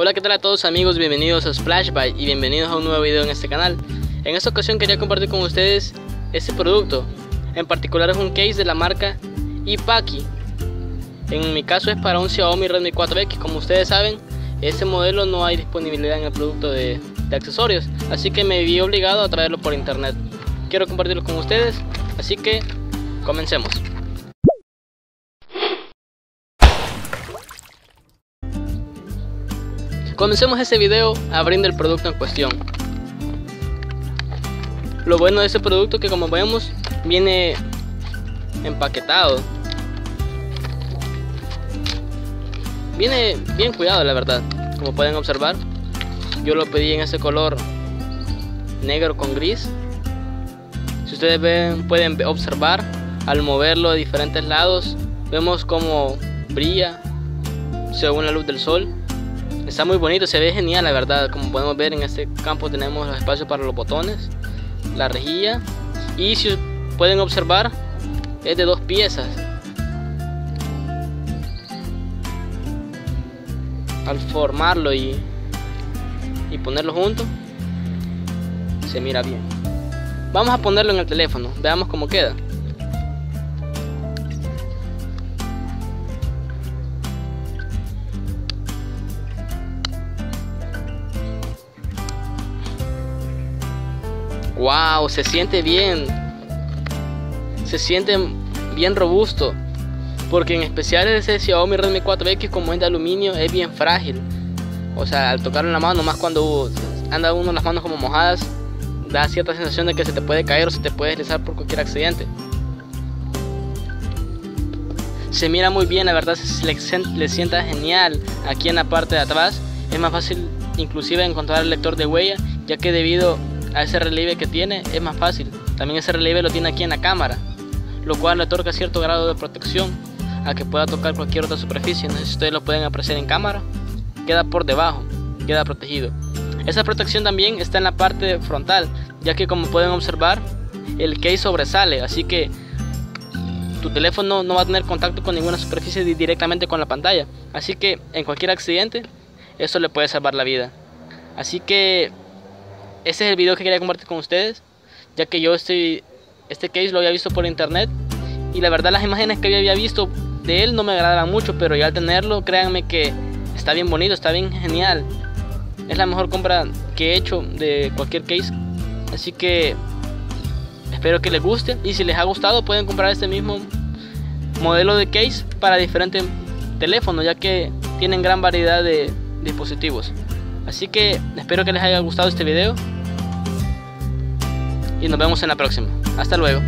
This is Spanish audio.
Hola qué tal a todos amigos, bienvenidos a Splashby y bienvenidos a un nuevo video en este canal. En esta ocasión quería compartir con ustedes este producto, en particular es un case de la marca Ipaki. En mi caso es para un Xiaomi Redmi 4X, como ustedes saben, este modelo no hay disponibilidad en el producto de, de accesorios, así que me vi obligado a traerlo por internet. Quiero compartirlo con ustedes, así que comencemos. Comencemos este video abriendo el producto en cuestión. Lo bueno de este producto que como vemos viene empaquetado. Viene bien cuidado la verdad, como pueden observar. Yo lo pedí en ese color negro con gris. Si ustedes pueden observar al moverlo a diferentes lados, vemos como brilla según la luz del sol. Está muy bonito, se ve genial la verdad. Como podemos ver en este campo tenemos los espacios para los botones, la rejilla y si pueden observar es de dos piezas. Al formarlo y, y ponerlo junto se mira bien. Vamos a ponerlo en el teléfono, veamos cómo queda. Wow, se siente bien. Se siente bien robusto. Porque en especial ese Xiaomi Redmi 4X como es de aluminio es bien frágil. O sea, al tocarlo la mano, más cuando anda uno las manos como mojadas, da cierta sensación de que se te puede caer o se te puede deslizar por cualquier accidente. Se mira muy bien, la verdad se le, le sienta genial aquí en la parte de atrás. Es más fácil inclusive encontrar el lector de huella, ya que debido a ese relieve que tiene es más fácil. También ese relieve lo tiene aquí en la cámara, lo cual le otorga cierto grado de protección a que pueda tocar cualquier otra superficie. si ustedes lo pueden apreciar en cámara, queda por debajo, queda protegido. Esa protección también está en la parte frontal, ya que como pueden observar, el case sobresale, así que tu teléfono no va a tener contacto con ninguna superficie directamente con la pantalla. Así que en cualquier accidente, eso le puede salvar la vida. Así que ese es el video que quería compartir con ustedes, ya que yo estoy, este case lo había visto por internet y la verdad las imágenes que había visto de él no me agradaban mucho, pero ya al tenerlo, créanme que está bien bonito, está bien genial. Es la mejor compra que he hecho de cualquier case. Así que espero que les guste y si les ha gustado pueden comprar este mismo modelo de case para diferentes teléfonos, ya que tienen gran variedad de dispositivos. Así que espero que les haya gustado este video y nos vemos en la próxima. Hasta luego.